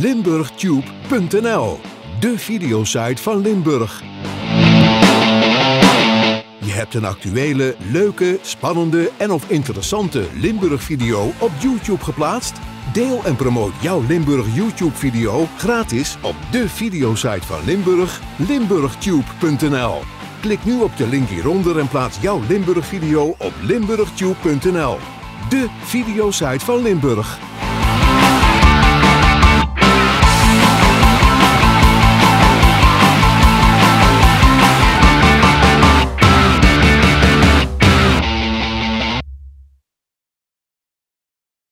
limburgtube.nl, de videosite van Limburg. Je hebt een actuele, leuke, spannende en of interessante Limburg-video op YouTube geplaatst? Deel en promoot jouw Limburg YouTube-video gratis op de videosite van Limburg, limburgtube.nl. Klik nu op de link hieronder en plaats jouw Limburg-video op limburgtube.nl. De videosite van Limburg.